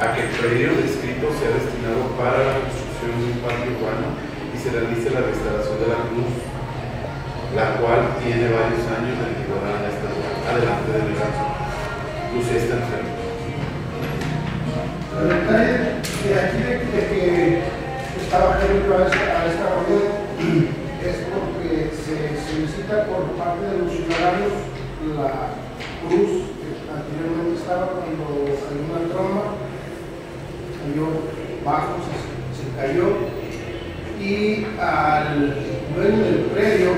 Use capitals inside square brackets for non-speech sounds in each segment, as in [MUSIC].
a que el predio descrito sea destinado para la construcción de un parque urbano y se realice la restauración de la cruz, la cual tiene varios años de antigüedad en esta zona. Adelante, delegado. Lucía está enferma. De aquí de, que estaba abierto a esta, reunión es porque se solicita por parte de los ciudadanos la cruz que anteriormente estaba cuando cayó una tromba, cayó bajo, se, se cayó y al dueño del predio,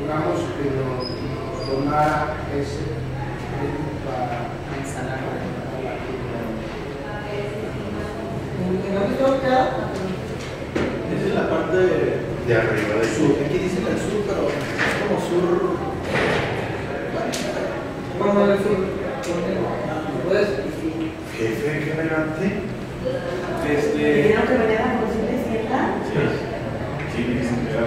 digamos que nos, donara ese predio para Instalar. Esa es la parte De arriba de sur. su. Aquí dice el sur, pero es como sur. Bueno, el sur. ¿Puedes? Jefe, qué elegante. Este. ¿Vieron que venía la conciencia? Sí, dicen que era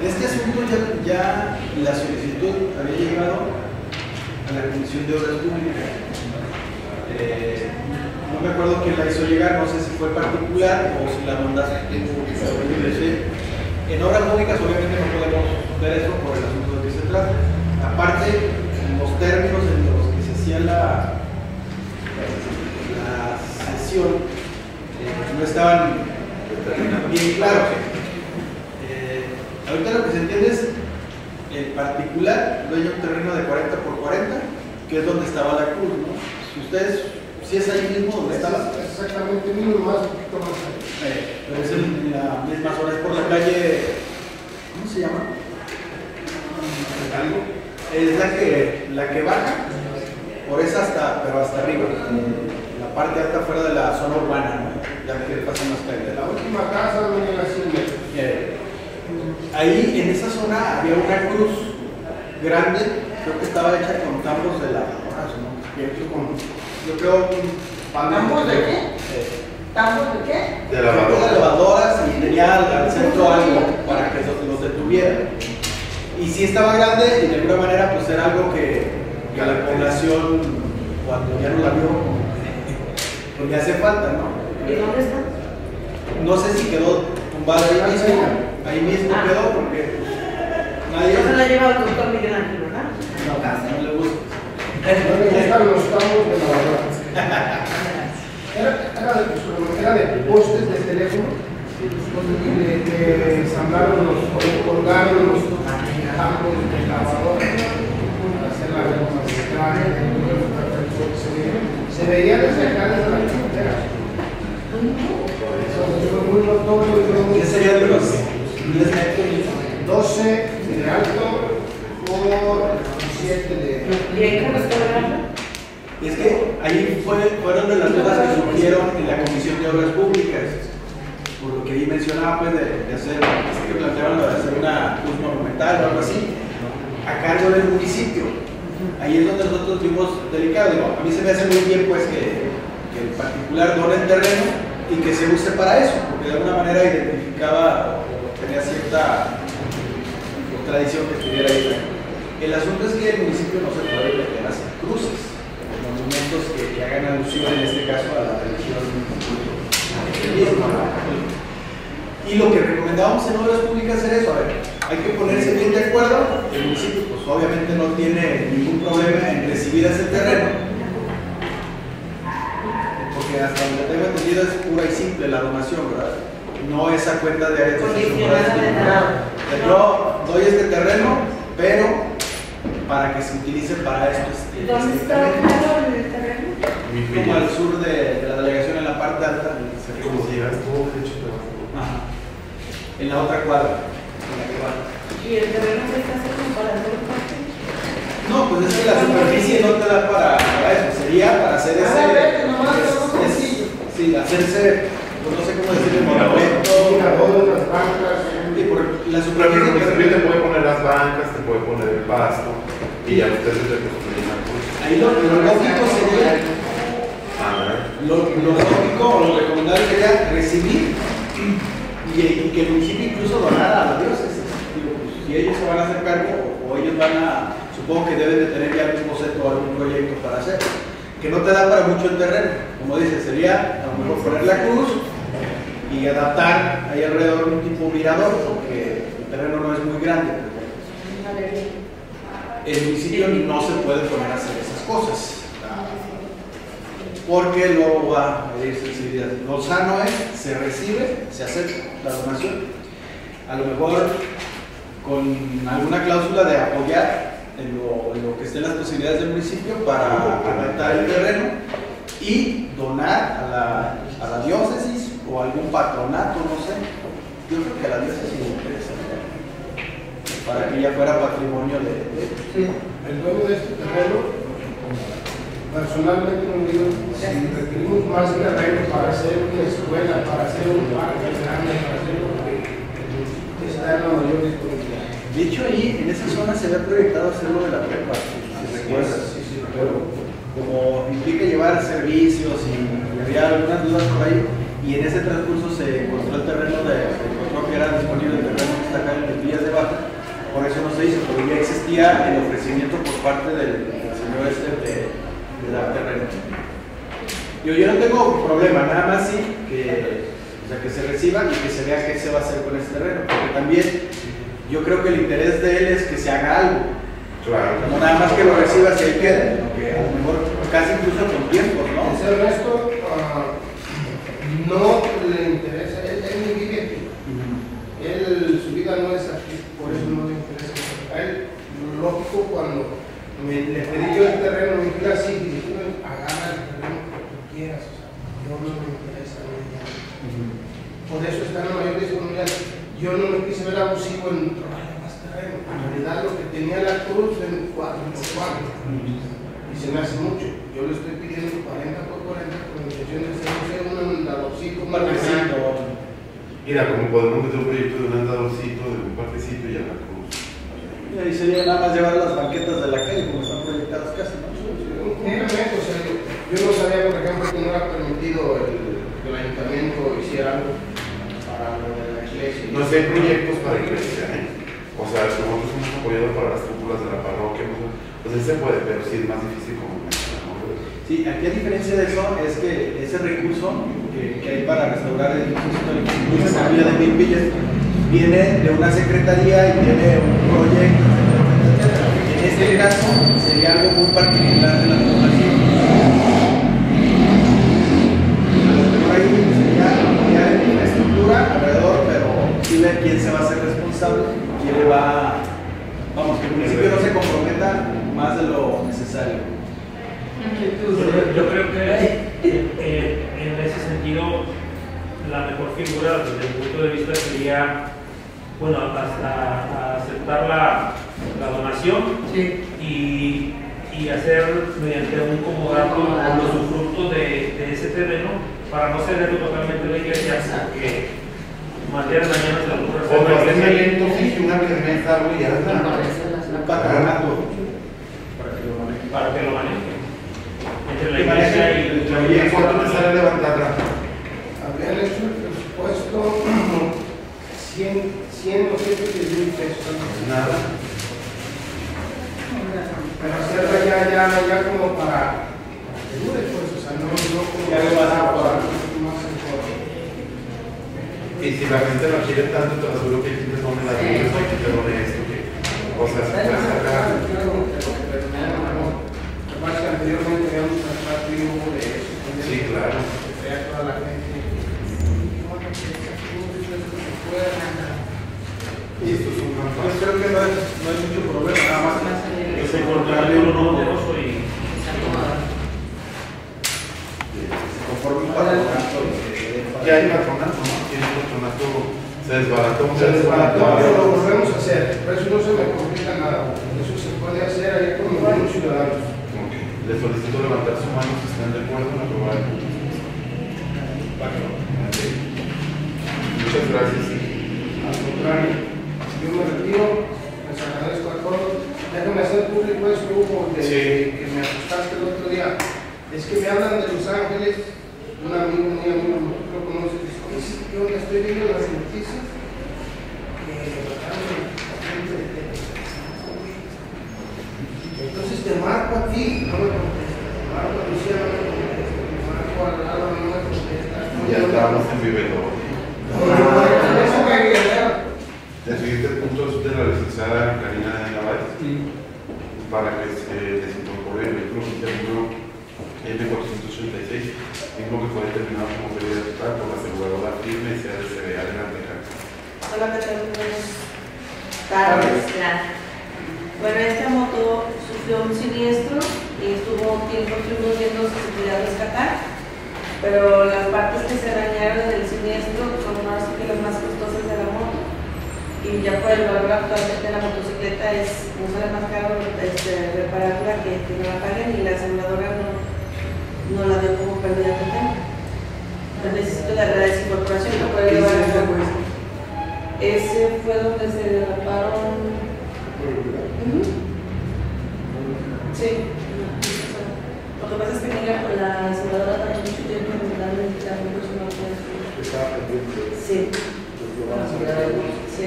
En este asunto ya, ya la solicitud había llegado a la Comisión de Obras Públicas. Eh, no me acuerdo quién la hizo llegar, no sé si fue particular o si la mandaste. En obras públicas obviamente no podemos ver eso por el asunto de que se trata. Aparte, los términos en los que se hacía la eh, no estaban bien claros. Eh, ahorita lo que se entiende es el particular dueño un terreno de 40 por 40, que es donde estaba la cruz, ¿no? Si ustedes, si es ahí mismo donde estaba, Es exactamente mismo, más un poquito más allá. eh, pero es en la misma zona, es por la calle, ¿cómo se llama? Algo. Es la que, la que baja, por esa hasta, pero hasta arriba, la parte alta fuera de la zona urbana, ¿no? ya que pasan las calles. La última casa donde la hacienda. Eh, ahí en esa zona había una cruz grande, creo que estaba hecha con tambos de lavadoras, ¿no? Pienso con, yo creo ¿Tambos de qué? Eh, ¿Tambos de qué? De creo que lavadora. de lavadoras y tenía al, centro algo para que los, los detuviera. Y sí estaba grande y de alguna manera pues era algo que, que a la población cuando ya no la vio le hace falta, ¿no? ¿Y dónde está? No sé si quedó tumbada ahí mismo, ahí mismo Ah. quedó porque nadie No se la lleva el doctor Miguel Ángel, ¿verdad? no, no le gusta. No me gustan los tambos de lavadora. [LAUGHS] Era, era, de, postes de teléfono y le, le ensamblaron los, colgaron los tambos de lavadora para hacer la recognición. Se veía- Se veía desde acá, desde la frontera. Entonces fue muy notorio y fue muy- ¿Qué sería de los 10 metros? 12 de alto por 7 de... ¿Y ahí cómo está la es que ahí fue, fueron de las dudas que surgieron en la Comisión de Obras Públicas, por lo que ahí mencionaba, pues, de, de hacer, que plantearon lo de hacer una cruz monumental o algo así, a cargo del municipio. Ahí es donde nosotros vimos delicado. Digo, a mí se me hace muy bien, pues, que, que el particular done el terreno y que se use para eso, porque de alguna manera identificaba o tenía cierta tradición que estuviera ahí. El asunto es que el municipio no se puede meter a hacer cruces, monumentos que, hagan alusión en este caso a la religión. Y lo que recomendábamos en obras públicas era eso, a ver, hay que ponerse bien de acuerdo, el municipio pues pues obviamente no tiene ningún problema en recibir ese terreno. Porque hasta donde tengo entendido es pura y simple la donación, ¿verdad? No esa cuenta de áreas de de. Yo doy este terreno, pero para que se utilice para esto. este, ¿Dónde está el terreno? Como al sur de, de la delegación, en la parte alta. Como si ya estuvo hecho. En la otra cuadra. en la que va. ¿Y el terreno se está haciendo para hacer parte? No, pues es que la superficie no te da para, para eso, sería para hacer ese. Ah, vete, nomás, es- nomás es- sí, hacerse, pues no sé cómo decirle, monumento. Las bancas, Y por la Pero superficie municipio te que puede poner las bancas, te puede poner el pasto y ya ustedes le construyen la cruz. Ahí lo, lo lógico sería, Ah, lo, lo lógico o lo recomendable sería recibir y, y que el municipio incluso donara a diócesis. Digo, pues, si ellos se van a hacer cargo o, o ellos van a, supongo que deben de tener ya algún boceto o algún proyecto para hacer. Que no te da para mucho el terreno. Como dices, sería a lo mejor poner la cruz y adaptar ahí alrededor un tipo mirador, porque el terreno no es muy grande. El municipio no se puede poner a hacer esas cosas. Porque luego va a pedir sensibilidad. Lo sano es, se recibe, se acepta la donación. A lo mejor con alguna cláusula de apoyar en lo, que estén las posibilidades del municipio para adaptar el terreno y donar a la, diócesis o algún patronato, no sé. Yo creo que a la diócesis le interesa para que ya fuera patrimonio de, de- Sí, el dueño de este terreno, personalmente me digo, si requerimos más terreno para hacer una escuela, para hacer un parque grande, para hacer lo que está en la mayor disponibilidad. De hecho, ahí en esa zona se había proyectado hacerlo de la prepa, si si recuerdas. Sí, sí, Pero como implica llevar servicios y, y había algunas dudas por ahí, y en ese transcurso se encontró el terreno de, se encontró que era disponible el terreno que está acá en Villas de Baja, por eso no se hizo, pero ya existía el ofrecimiento por parte del, del señor este de, de dar terreno. Yo, yo no tengo problema, nada más sí que, o sea, que se reciba y que se vea qué se va a hacer con ese terreno, porque también yo creo que el interés de él es que se haga algo, Claro. no nada más que lo recibas y ahí quede, sino que a lo mejor casi incluso con tiempos, ¿no? Ese resto ah, no le interesa, él, él ni vive aquí. Él, su vida no es aquí, por eso no le interesa. A él, lógico, cuando me, le pedí yo el terreno, me dijo así, y dije, "No, agarra el terreno que tú quieras, o sea, yo no me interesa. a mí ya". Por eso está en la mayor disponibilidad. Yo no me quise ver abusivo en robarle más terreno. En realidad lo que tenía la cruz en cuatro por cuatro. Y se me hace mucho. Yo le estoy pidiendo 40 por 40 con la intención de hacer un andadorcito, Un parquecito. Mira, como podemos meter un proyecto de un andadorcito, de un parquecito y a la cruz. Y ahí sería nada más llevar las banquetas de la calle, como están proyectadas casi, ¿no? Complemento, o sea, yo no sabía, por ejemplo, que no era permitido el, que el ayuntamiento hiciera algo para lo de la iglesia. No sé, hay proyectos para iglesia, ¿eh? O sea, nosotros hemos apoyado para las cúpulas de la parroquia, pues, pues sí se puede, pero sí es más difícil como. Sí, aquí a diferencia de eso es que ese recurso que, que hay para restaurar edificios históricos, la villa de Mil Villas, viene de una secretaría y tiene un proyecto. En este caso sería algo muy particular de la población. A lo mejor ahí sería apoyar en infraestructura alrededor, pero quién se va a hacer responsable, quién le va, vamos, que el municipio no se comprometa más de lo necesario. Yo, yo creo que eh, en ese sentido la mejor figura desde mi punto de vista sería, bueno, hasta aceptar la, la donación y, y hacer mediante un comodato los usufructos de, de ese terreno para no cederlo totalmente a la iglesia, porque más de mañana se lo ocurre hacer Otro la hacer un iglesia evento, sí, una kermés, algo y Un patronato para que lo maneje. para que lo maneje. Entre la iglesia y Oye. ¿cuánto me sale levantarla? Habían hecho el presupuesto [CLEARS THROAT] 100, 100 o 110 mil pesos. Nada. Pero hacerla ya, ya, ya como para que dure, pues, o sea, no, no como Ya y si la gente lo quiere tanto, te lo aseguro que aquí te pone la luz, aquí te pone esto, que, o sea, se puede sacar. Mismo que fue determinado como pérdida total por la aseguradora firme y sea de CBA de la. Hola, ¿qué tal? Buenas tardes. Bueno, esta moto sufrió un siniestro y estuvo tiempo viendo si se podía rescatar, pero las partes que se dañaron del siniestro son más que las más costosas de la moto y ya por el valor actualmente de la motocicleta es no sale más caro este, repararla que que no la paguen y la aseguradora no, no la dio pérdida. Entonces necesito la la desincorporación para poder llevar a cabo. Ese fue donde se derraparon. Sí. Lo que pasa es que mira, con la aseguradora tardó mucho tiempo en puede. Sí. Sí.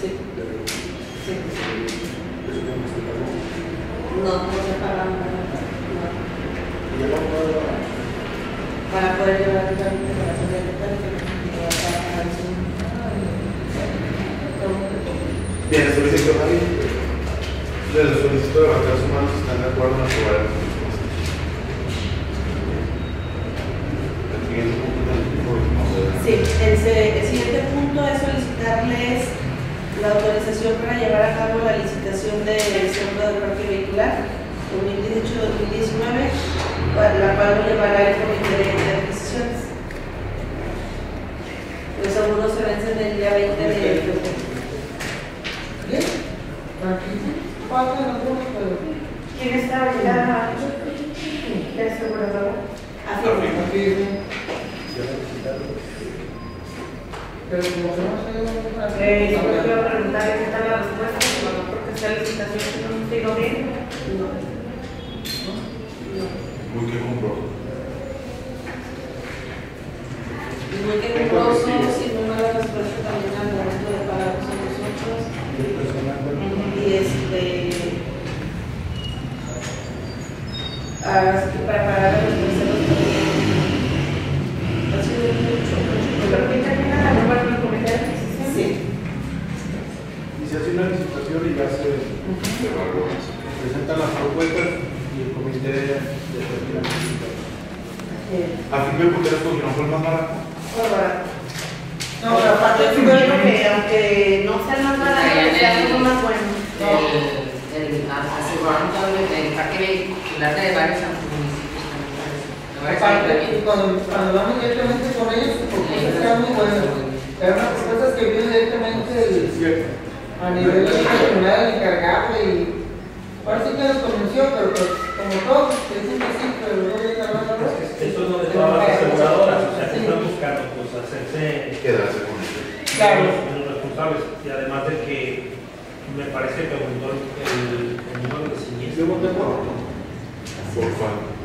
Sí. Sí. No, no se paga nada. No. Para poder llevar el carro, para pagar eso. Bien, mano si están de acuerdo en aprobar el punto. El siguiente punto del informe. Sí, el, siguiente punto es solicitarles la autorización para llevar a cabo la licitación del centro de parque vehicular 2018-2019, para la cual lo llevará el comité de Los seguros se vencen el día 20 de febrero. ¿Bien? Tranquilo. Faltan algunos, pero... ¿Quién está ahorita? ¿La aseguradora? Así es. Pero como que no Eh, yo quiero qué está la respuesta, porque esta licitación no digo bien. No. Muy que compró. Muy quejumbroso, sin una respuesta también al momento de pagar con nosotros. Y este. Así que para pagar a los terceros también. Ha sido mucho, mucho. ¿Pero qué también a la nueva del comité de adquisición? Sí. Y se hace una licitación y ya se presentan las propuestas y el comité determina. A fin de cuentas, porque no fue el más barato. Muy barato. No, pero aparte yo creo que aunque no sea el más barato, sea algo más bueno. El, el aseguramiento del parque vehicular de varios municipios parece. Cuando, cuando hablamos directamente con ellos, propuestas eran muy buenas. Eran unas propuestas que vio directamente el, a nivel regional, el encargado y ahora sí que nos convenció, pero pues, como todos, que dicen que sí, pero luego ya estaban hablando. Esto es donde todas las aseguradoras, o sea, que están buscando pues hacerse Quedarse con este. Claro. los responsables. Y además de que me parece que aumentó el, número de siniestros. Yo voté por. Por favor.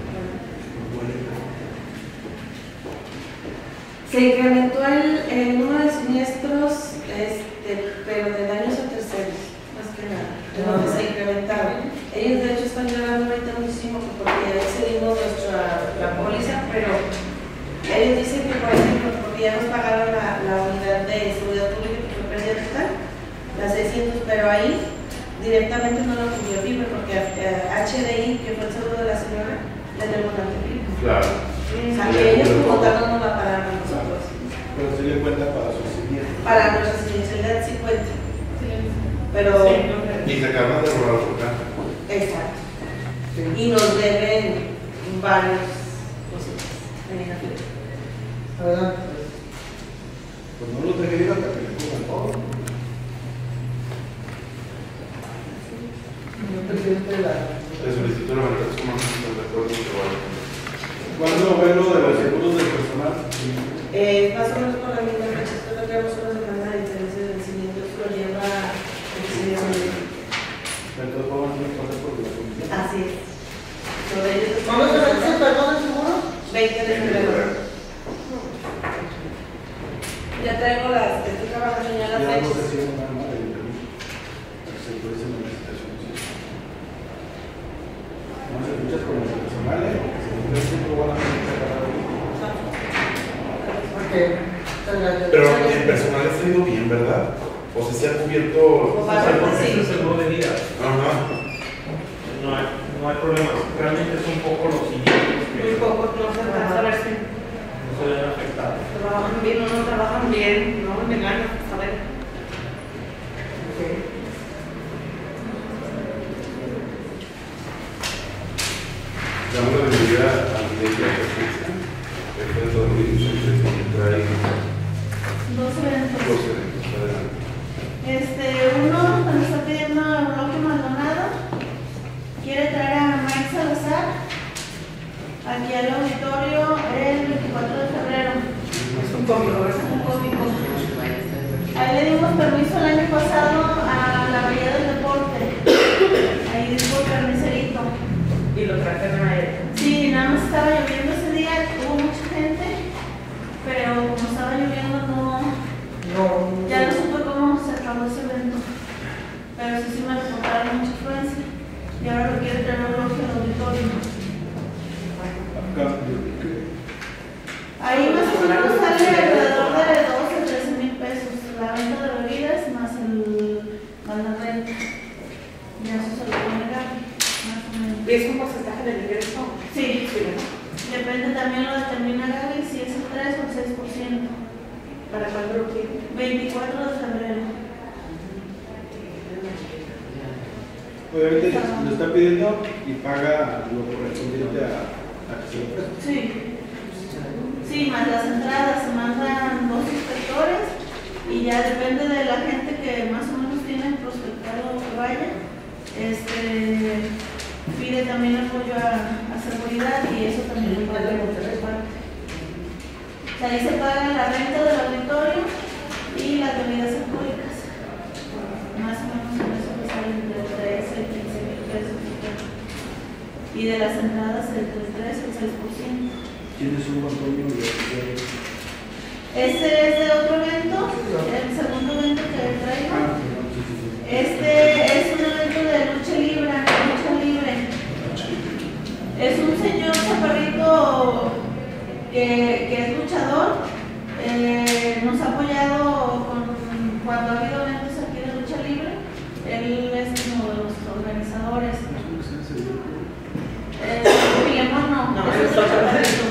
Se incrementó el, el número de siniestros, este, pero de daños a terceros, más que nada, de donde se incrementaron. Ellos de hecho están llorando ahorita muchísimo porque ya excedimos nuestra la póliza, pero ellos dicen que por ejemplo, porque ya nos pagaron la, la unidad de seguridad pública que fue pérdida total, la 600, pero ahí directamente no lo cubrió FIBE porque eh, HDI, que fue el seguro de la señora, le debo una FIBE. Claro. O sea, que ellos como tal no nos la pagaron a nosotros. Pero se le cuenta para su siguiente. Para nuestra sensibilidad sí cuenta. Pero, Y se acaban de robar por acá. exacto. Y nos deben varios cositas. Adelante. Pues no deje ir hasta que le pongan todo. Señor presidente de la. Le solicito la están de acuerdo. ¿Cuándo ve lo de los seguros del personal? Eh, más o menos por la misma fecha, solo tenemos una semana de diferencia de vencimiento, lo lleva el señor. Entonces vamos a pasar por la comisión. Así es- ¿Cuándo se vence el perdón del seguro? 20 de febrero. Ya traigo las, estoy es. Pero el personal está ido bien, ¿verdad? O sea, se ha cubierto. Pues sí. es el seguro de vida. Ajá. No hay, no hay problema. Realmente son poco los Muy que poco, no se alcanza a ver si no se ven afectados. trabajan bien o no trabajan bien, no me ganan, a ver. Damos la bienvenida al director de justicia. Este es 2016 que trae Dos eventos. dos eventos. Adelante. Este, uno nos está pidiendo el bloque Maldonado. Quiere traer a Mike Salazar aquí al auditorio el 24 de febrero. Es un cómico, ¿verdad? Un cómico. Ahí le dimos permiso el año pasado a la Bahía del Deporte. Ahí dijo el carnicerito. Y lo trajeron a él. Sí, nada más estaba lloviendo ese día, hubo mucha gente, pero como estaba lloviendo no, No. ya no supe cómo se acabó ese evento. Pero sí, sí me reportaron mucha influencia y ahora lo quiere traer al bloque al auditorio. Ahí más o menos sale alrededor de 12 o 13 mil pesos la venta de bebidas más, el, más la renta. Ya eso se lo pone Gaby, más o menos. ¿Y es un porcentaje del ingreso? Sí, Sí, ¿verdad? depende también lo determina Gaby si es el 3 o el 6%. ¿Para cuándo lo quieren? 24 de febrero. Obviamente lo está pidiendo y paga lo correspondiente a, a que se. Sí. Sí, más las entradas, se mandan dos inspectores y ya depende de la gente que más o menos tiene prospectado que vaya. Este pide también apoyo a, a seguridad y eso también lo paga. O sea, ahí se paga la renta del auditorio y las bebidas alcohólicas. Más o menos en eso le salen entre 13 y 15 mil pesos. Y de las entradas entre el 3 y el 6%. Tienes un Antonio y el- Este es de otro evento, el segundo evento que traigo. Ah. Este es un evento de lucha libre, lucha libre. Es un señor chaparrito que, que es luchador. eh, nos ha apoyado con, cuando ha habido eventos aquí de lucha libre. Él es uno de los organizadores. Eh, Filemón no, No, ese es es el otro. chaparrito.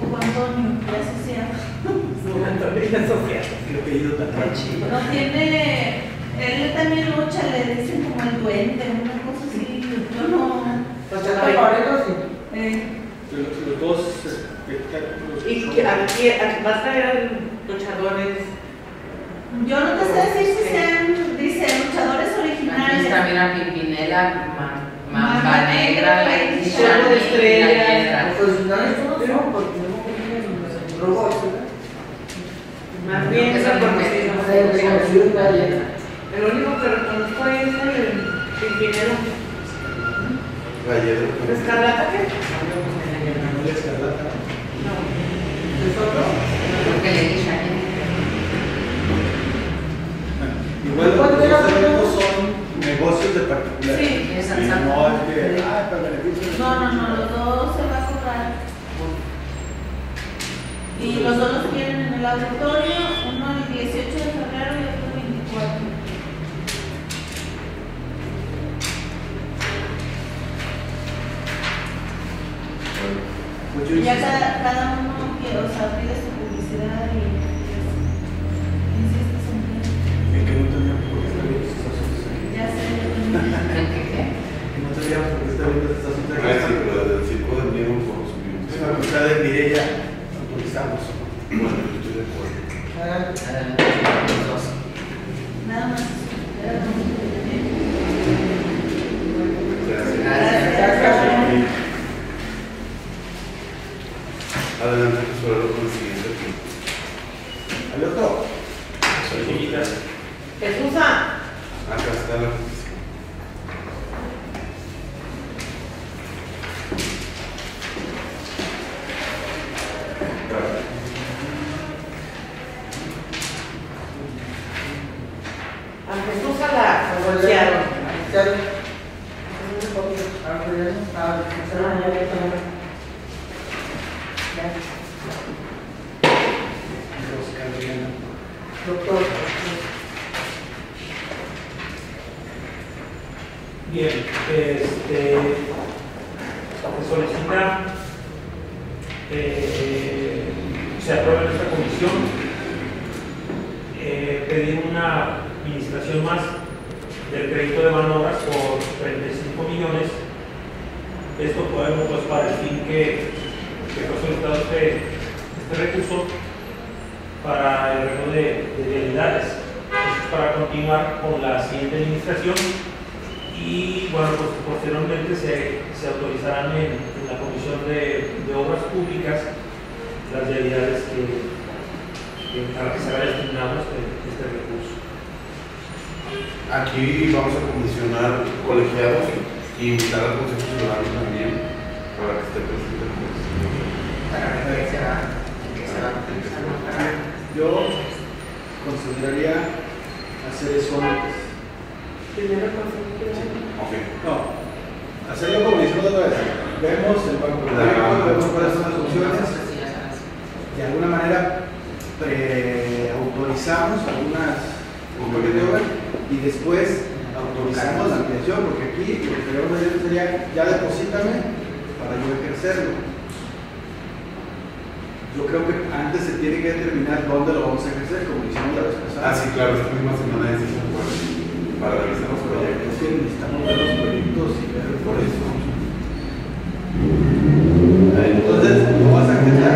Hugo Antonio, ya asociado. Tan. No tiene, él también lucha, le dicen como el duende, una cosa así. Yo no. Y. eh, Los, los dos espectáculos. ¿Y que aquí, aquí vas a traer luchadores? yo no te sé decir si sean, dice, luchadores Aquí originales. está, mira, Pimpinela, Ma- Mamba Negra, Negra, Lady Fuego Shani, de Estrellas, La Hiedra. Profesionales todos no, porque no robots, ¿verdad? Más bien, Esa porque-. Sí. El único que reconozco es el Pimpinero. Gallero. ¿Escarlata qué? Manuel Escarlata. No. ¿Es otro? Creo que Shani. Bueno, Igual los ¿Cuánto era dos tu eventos son negocios de particulares. Sí, exacto. no es que, ah, para beneficio. No, no, no, los dos se va a cobrar. Y los dos los quieren en el auditorio, uno el 18 de febrero y otro el 24. Pues yo Y ya cada, cada uno que, o sea, pide su publicidad y. Es que no teníamos por qué estar viendo estos asuntos aquí. Ya sé, yo también. [LAUGHS] ¿Qué, qué? Que no teníamos por qué estar viendo estos asuntos aquí. Ah, sí, pero del circo del miedo por los Es una amistad de Mireya, estamos. Bueno, estoy de acuerdo. Este, este, recurso para el reto de, de realidades. Entonces, para continuar con la siguiente administración y bueno, pues, posteriormente se, se autorizarán en, la Comisión de, Obras Públicas las realidades que, que, para que se haga destinado este, este recurso. Aquí vamos a comisionar colegiados y invitar al Consejo Ciudadano también para que esté presente el yo consideraría hacer eso antes. Primero Ok. No. Hacerlo como hicimos otra vez. Vemos el banco de datos, vemos cuáles son las opciones. De alguna manera preautorizamos algunas y después autorizamos la ampliación, porque aquí lo que queremos hacer sería ya deposítame para yo ejercerlo yo creo que antes se tiene que determinar dónde lo vamos a ejercer, como hicimos la vez pasada. Ah, sí, claro, esta misma semana es para revisar los proyectos. Es que necesitamos ver los proyectos y ver por eso. Entonces, no vas a generar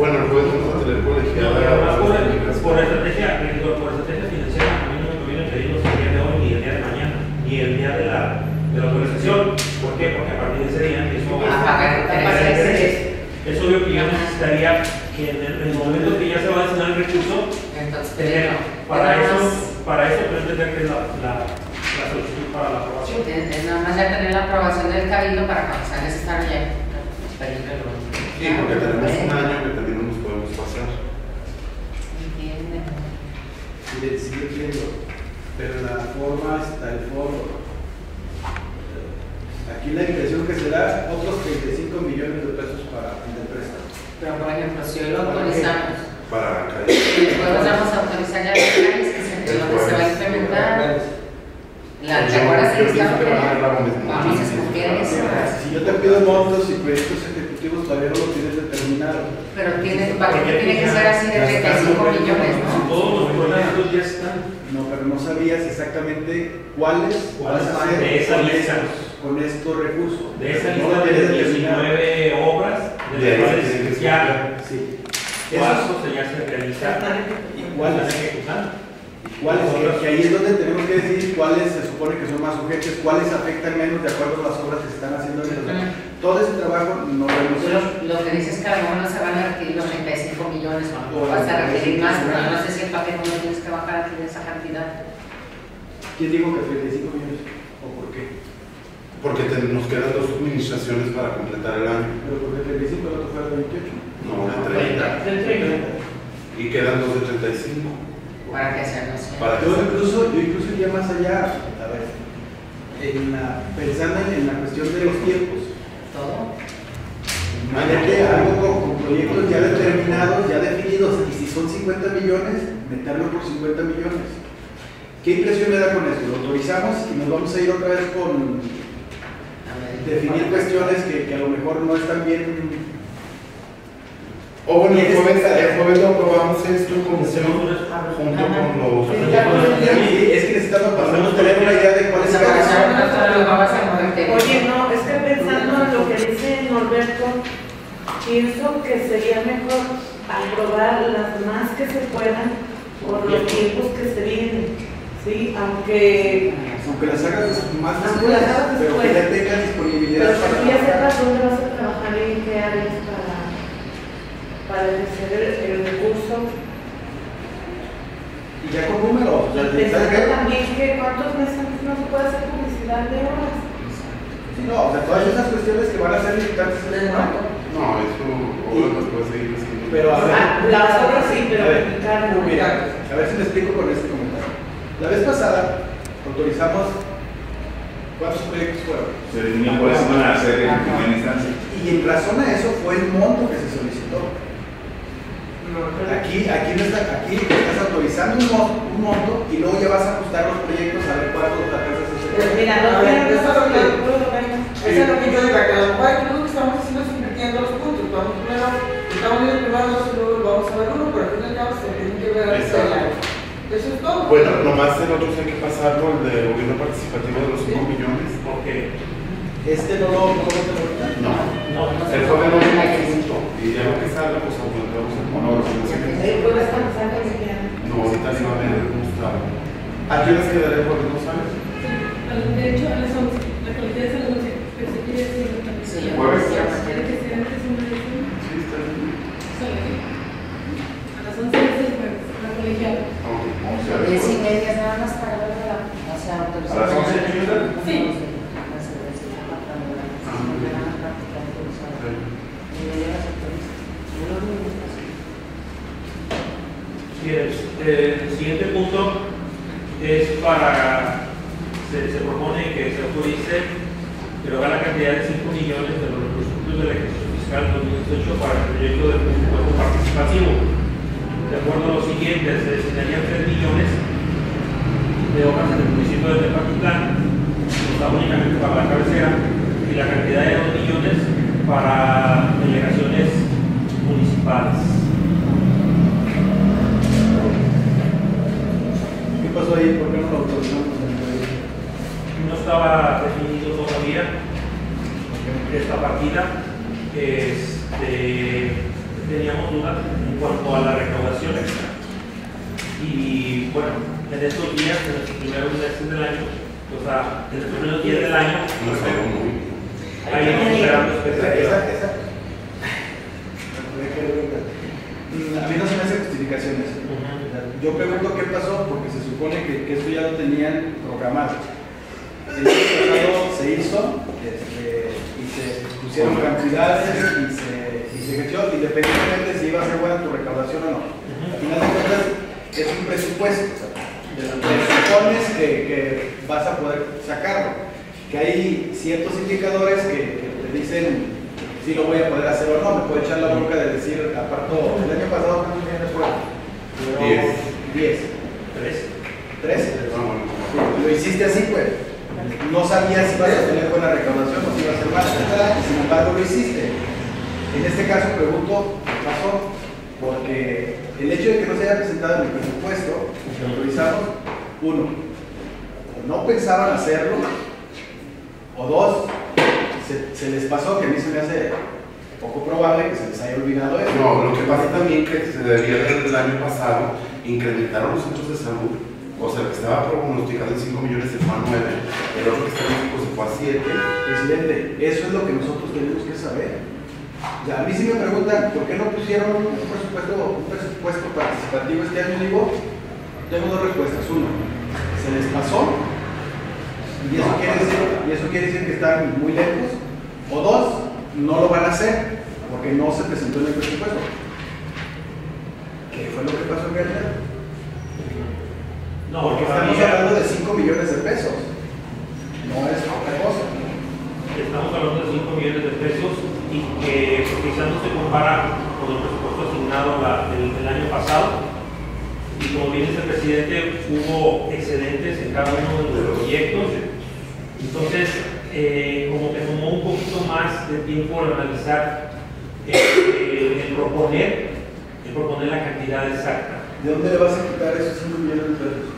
Bueno, pues ya se realiza y cuáles ¿Cuáles? Que, ahí es donde tenemos que decir cuáles se supone que son más urgentes, cuáles afectan menos de acuerdo a las obras que se están haciendo. Todo ese trabajo no lo hemos hecho. Lo que dices, que cada uno se van a requerir los 35 millones o, vas a requerir más, porque no sé si el papel no tienes que bajar a esa cantidad. ¿Quién dijo que 35 millones? ¿O por qué? Porque nos quedan dos administraciones para completar el año. ¿Pero porque 35 el otro fue el 28? No, de 30. De 30 y quedan dos de Para que sean los Para yo, incluso, yo incluso iría más allá, a ver, pensando en, la cuestión de los tiempos. Todo. Imagínate algo con, con, proyectos ya determinados, ya definidos, y si son 50 millones, meterlo por 50 millones. ¿Qué impresión me da con eso? Lo autorizamos y nos vamos a ir otra vez con definir cuestiones que a lo mejor no están bien o bueno, el ¿Quieres jueves, el jueves lo aprobamos esto en comisión junto con los... Sí, es que necesitamos pasarnos tener una idea de cuál es la Oye, no, es que pensando en lo que dice Norberto, pienso que sería mejor aprobar las más que se puedan por los tiempos que se vienen. Sí, aunque, Aunque las hagas más después, pero que ya tengas disponibilidad pero que ya sepas dónde vas a trabajar y en qué áreas para, para ejercer el, el recurso. Y ya con números. o sea, Y ¿sabes qué? pensando también que cuántos meses antes no se puede hacer publicidad de horas. Sí, no, o sea, todas esas cuestiones que van a ser limitantes en el momento. No, eso obviamente va a seguir haciendo. Pero a ver. Ah, Las horas sí, pero A ver, cargo. Mira, a ver si me explico con este comentario. La vez pasada autorizamos cuántos proyectos fueron. Se definió cuáles iban a hacer en primera instancia. Y en razón a eso fue el monto que se solicitó. Aquí, aquí, no está, aquí estás autorizando un monto, un monto y luego ya vas a ajustar los proyectos a ver cuántos alcanzas a mira, no tiene eso es lo que- Eso es lo que yo digo, que a lo mejor aquí lo que estamos haciendo es invirtiendo los puntos. Vamos primero, estamos viendo primero dos y luego vamos a ver uno, pero al fin y al cabo se tienen que ver. Eso es todo. Bueno, nomás el otro hay que pasarlo, el de gobierno participativo de los 5 millones. Porque Este no lo, no lo tengo ahorita. No. no, El jueves lo último punto. Y ya lo que salga, pues aumentamos el. El el día. No, ahorita sí va a haber gustado. ¿A qué horas quedará el jueves? ¿No sabes? De hecho, a las 11, la colectiva es a las 11, pero se quiere decir también. Sí, yo Jueves. decía, Quiere que sea antes una elección. Sí, está bien. Sale. A las 11 es el jueves, la colegiada. Ok, o sea, Diez y después. media nada más para ver la, o sea, autorizar. ¿A las once empieza? Sí. Sí, el, el siguiente punto es para, se, se propone que se autorice erogar la cantidad de 5 millones de los recursos propios del ejercicio fiscal 2018 para el proyecto de presupuesto participativo. De acuerdo a lo siguiente, se destinarían 3 millones de obras en el municipio de Tepatitlán, está únicamente para la cabecera, y la cantidad de 2 millones para delegaciones municipales. ¿Qué pasó ahí? ¿Por qué no lo autorizamos? no estaba definido todavía esta partida. Este, teníamos dudas en cuanto a la recaudación. Y bueno, en estos días, en los primeros meses del año, o sea, en los primeros días del año, No sé, muy. ahí vamos esperando expectativas. esa, esa. A mí no se me hacen justificaciones. Yo pregunto qué pasó porque se supone que, que esto ya lo tenían programado. El año pasado se hizo este, y se pusieron cantidades y se, y se ejerció independientemente si iba a ser buena tu recaudación o no. Al final de cuentas es un presupuesto. Presupones que, que vas a poder sacarlo. Que hay ciertos indicadores que, que te dicen si lo voy a poder hacer o no. Me puedo echar la bronca de decir, aparto, el año pasado cuántos millones fueron. Diez. 10. Tres. 13. Ah, bueno. Lo hiciste así, pues. No sabías si ibas a tener buena recaudación o si iba a ser mala. y Sin embargo, lo hiciste. En este caso, pregunto qué pasó. Porque el hecho de que no se haya presentado en el presupuesto que autorizamos, uno, o no pensaban hacerlo, o dos, se, se les pasó, que a mí se me hace poco probable que se les haya olvidado eso. No, lo que pasa también que se debía desde el año pasado incrementaron los centros de salud, o sea, que estaba pronosticado en 5 millones se fue a 9, el otro que está en México se fue a 7. Presidente, eso es lo que nosotros tenemos que saber. O sea, a mí sí me preguntan por qué no pusieron un presupuesto, un presupuesto participativo este año. Digo, tengo dos respuestas. Uno, se les pasó, y eso, quiere decir, que están muy lejos. O dos, no lo van a hacer, porque no se presentó en el presupuesto. ¿Qué fue lo que pasó en realidad? No, porque estamos hablando de 5 millones de pesos. No es otra cosa. Estamos hablando de 5 millones de pesos y que quizás no se compara con el presupuesto asignado la, del año pasado y como bien dice el presidente, hubo excedentes en cada uno de los proyectos. Entonces, eh, como que tomó un poquito más de tiempo al analizar eh, eh, el proponer, el proponer la cantidad exacta. ¿De dónde le vas a quitar esos 5 millones de pesos?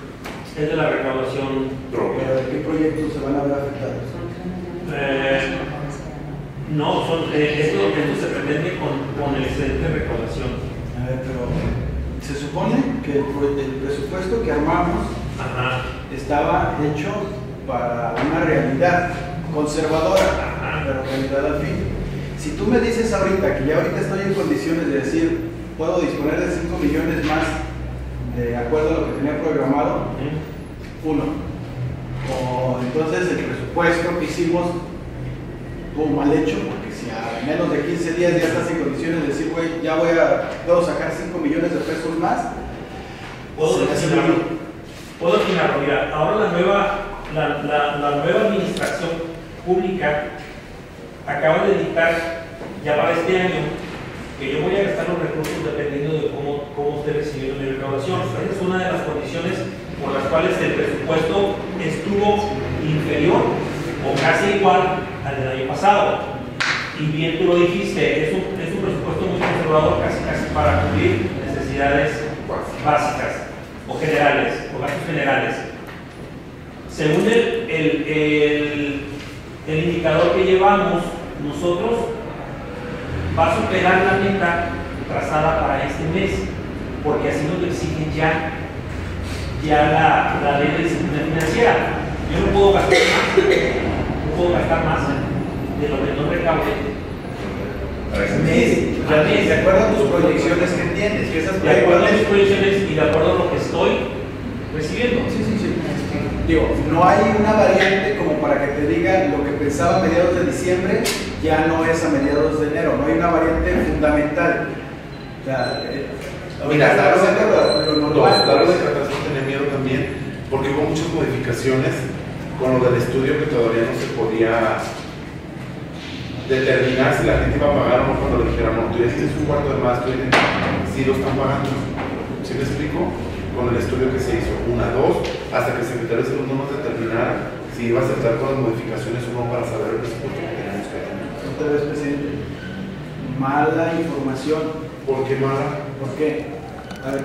Es de la recaudación propia. ¿De qué proyectos se van a ver afectados? no, son, esto es se pretende con, con el excedente de recaudación. A ver, pero se supone que el, presupuesto que armamos Ajá. estaba hecho para una realidad conservadora, Ajá. pero realidad al fin. Si tú me dices ahorita que ya ahorita estoy en condiciones de decir, puedo disponer de 5 millones más de acuerdo a lo que tenía programado, uno. O entonces el presupuesto que hicimos estuvo mal hecho, menos de 15 días ya estás en condiciones de decir, güey, ya voy a, puedo sacar 5 millones de pesos más, Puedo muy- Puedo destinarlo. Mira, ahora la nueva, la, la, la nueva administración pública acaba de dictar ya para este año que yo voy a gastar los recursos dependiendo de cómo, cómo esté recibiendo mi recaudación. Esa es una de las condiciones por las cuales el presupuesto estuvo inferior o casi igual al del año pasado. Y bien tú lo dijiste, es un, es un presupuesto muy conservador casi, casi para cubrir necesidades básicas o generales, o gastos generales. Según el, el, el, indicador que llevamos, nosotros va a superar la meta trazada para este mes, porque así nos lo exigen ya, ya la, la ley de disciplina financiera. Yo no puedo gastar más, no puedo gastar más de lo que no recaude. mes, de acuerdo a tus proyecciones que tienes, que esas De acuerdo a mis proyecciones y de acuerdo a lo que estoy recibiendo. Sí, sí, sí. Digo, no hay una variante como para que te diga lo que pensaba a mediados de diciembre ya no es a mediados de enero. No hay una variante fundamental. O sea, eh, Mira, haciendo lo, lo normal. de captación tenía miedo también porque hubo muchas modificaciones con lo del estudio que todavía no se podía determinar si la gente iba a pagar o no cuando le dijeran, no, tú ya tienes un cuarto de más, tú ya tienes, sí lo están pagando. ¿Sí me explico? Con el estudio que se hizo, una, dos, hasta que el secretario de salud no nos determinara si iba a aceptar todas las modificaciones o no para saber el presupuesto que teníamos que tener. Otra vez, presidente. Mala información. ¿Por qué mala? ¿Por qué? A ver.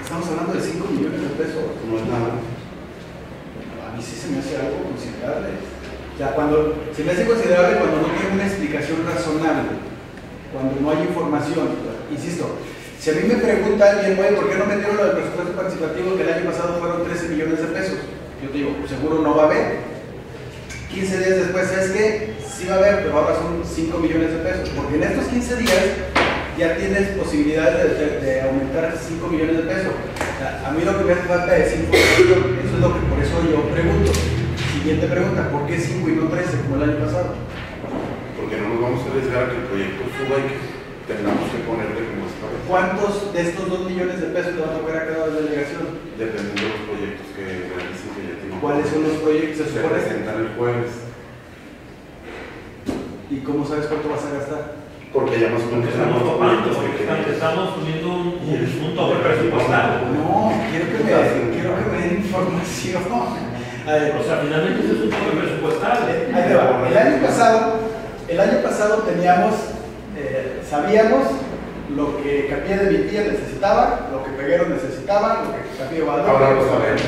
Estamos hablando de 5 millones de pesos. No es nada. A mí sí se me hace algo considerable. O sea, cuando, se me hace considerable cuando no tiene una explicación razonable, cuando no hay información. Insisto, si a mí me pregunta alguien, güey, ¿por qué no metieron lo del presupuesto participativo que el año pasado fueron 13 millones de pesos? Yo te digo, seguro no va a haber. 15 días después, ¿sabes qué? Sí va a haber, pero ahora son 5 millones de pesos. Porque en estos 15 días ya tienes posibilidades de, de- de aumentar 5 millones de pesos. O sea, a mí lo que me hace falta es información. Eso es lo que por eso yo pregunto. Siguiente pregunta, ¿por qué 5 y no 13 como el año pasado? Porque no nos vamos a arriesgar a que el proyecto suba y que tengamos que ponerle como está. ¿Cuántos de estos 2 millones de pesos te van a tocar a cada delegación? Dependiendo de los proyectos que realicen que ya tienen. ¿Cuáles son los proyectos? Se Se presentan el jueves. ¿Y cómo sabes cuánto vas a gastar? Porque ya más o menos Estamos porque que estamos, subiendo un, un, un tope presupuestal. No, quiero que me, quiero que me den información. A ver, O sea, finalmente eso es un tope presupuestal. Ahí te va. El año pasado, el año pasado teníamos, eh, sabíamos lo que Capilla de mi tía necesitaba, lo que Peguero necesitaba, lo que Capilla de Guadalupe. Ahora lo sabemos.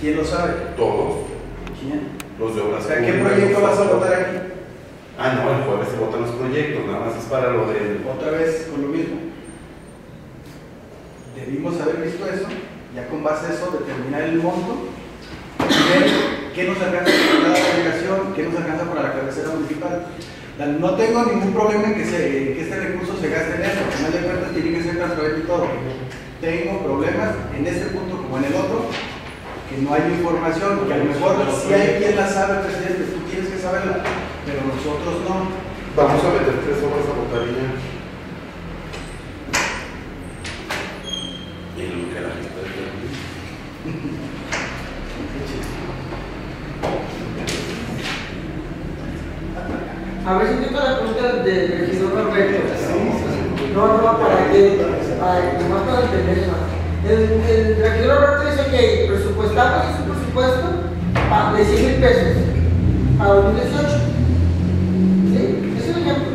¿Quién lo sabe? Todos ¿Quién? los de O obras sea, ¿qué proyecto vas a votar aquí? Ah, no, el jueves se votan los proyectos, nada más es para lo del. Otra vez con lo mismo. Debimos haber visto eso, ya con base a eso determinar el monto, qué nos alcanza para cada delegación, qué nos alcanza para la cabecera municipal. No tengo ningún problema en que, se- que este recurso se gaste en eso, al final de cuentas tiene que ser transparente y todo. Tengo problemas en este punto como en el otro, que no hay información, que a lo mejor si hay quien la sabe, presidente, tú tienes que saberla, pero nosotros no. Vamos a meter tres obras a votar y ya. Y en lo que la gente. A ver si entiendo la pregunta del regidor Roberto. No, no, para que, para que más para. El, regidor Roberto dice que presupuestamos es un presupuesto de 100 mil pesos para 2018. ¿Sí? Es un ejemplo.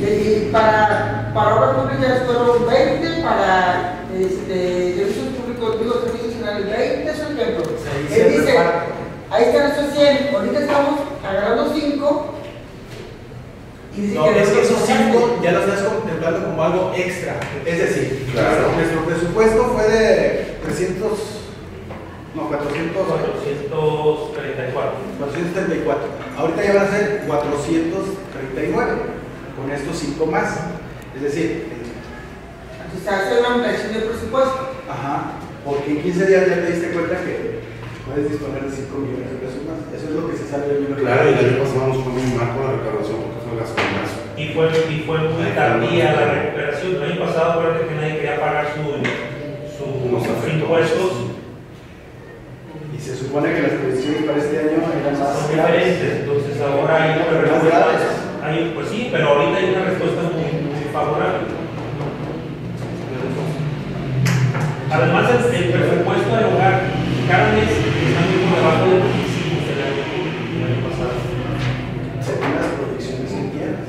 Y para, para obras públicas fueron 20, para este, servicios públicos, digo, servicios generales, 20 es un ejemplo. Él dice, ahí están esos 100, ahorita estamos agarrando 5 y dice No, que es que esos cinco ya los estás contemplando como algo extra. Es decir, Claro. nuestro presupuesto fue de 300, no, 400, 434. 434. Ahorita ya van a ser 439 con estos cinco más. Es decir, se hace una ampliación del presupuesto. ajá, porque en 15 días ya te diste cuenta que puedes disponer de 5 millones de pesos más. Eso es lo que se sabe del libro. Claro, y el año pasado nos fue muy mal con la recaudación porque fue gasolinazo. Y fue, y fue muy tardía la recuperación. El año pasado, acuérdate que nadie quería pagar su, sus afectó. impuestos. Y se supone que las predicciones para este año eran más son diferentes. Entonces ahora hay una respuesta. hay- pues sí, pero ahorita hay una respuesta muy, muy favorable. Además, el, el presupuesto del hogar cada mes de lo que hicimos el año, pasado. Según las proyecciones.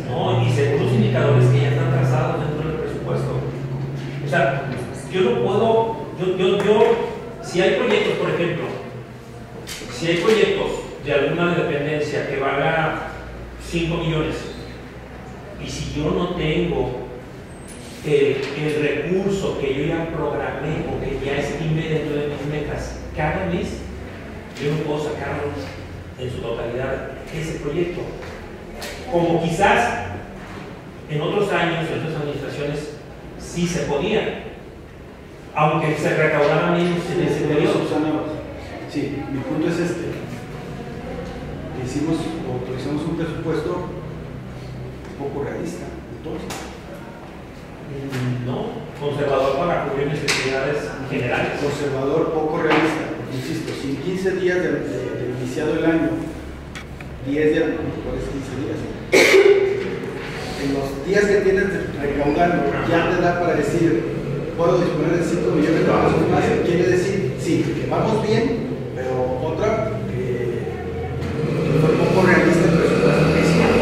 No, y según los indicadores que ya están trazados dentro del presupuesto. O sea, yo no puedo, yo, yo, yo, si hay proyectos, por ejemplo, si hay proyectos de alguna dependencia que valga 5 millones, y si yo no tengo el, el recurso que yo ya programé o que ya estimé dentro de mis metas, cada mes yo no puedo sacarlo en su totalidad ese proyecto. Como quizás en otros años, en otras administraciones, sí se podía, aunque se recaudara menos en ese periodo. Sí, mi punto es este. Hicimos, autorizamos un presupuesto poco realista, entonces. No, conservador para cubrir necesidades generales. Conservador, poco realista. Insisto, si en 15 días de, de- de iniciado el año, 10 días, ¿cuáles 15 días? En los días que tienes recaudando, ya te da para decir, puedo disponer de 5 millones de pesos más. Quiere decir, sí, que vamos bien, pero otra, que fue poco realista el presupuesto que hicimos.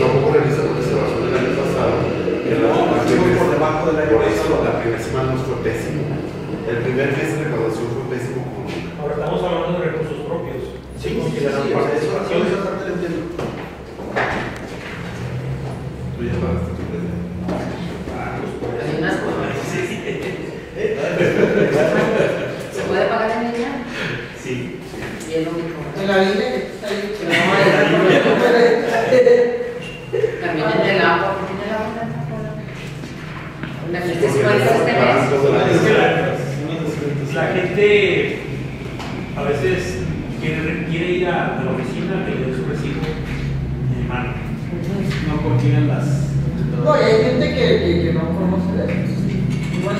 No poco realista porque se basó en el año pasado. la- No, la por debajo del año Por eso la primera semana nos fue pésimo. El primer mes de recaudación fue pésimo con Ahora estamos hablando de recursos propios. Sí, sí, sí, consideran o sea, eso, eso, participaciones. esa parte la entiendo. Tú ya pagaste tu precio. Hay unas cosas. ¿Se puede pagar en línea? Sí. Y el único. En la línea que está ahí. No, es También en el agua, porque en el agua no está La gente se puede este mes. Es que la, la gente a veces quiere, quiere ir a, la oficina que le dé su recibo en mano. No confían las. No, y hay gente que, que, que no conoce de eso. Igual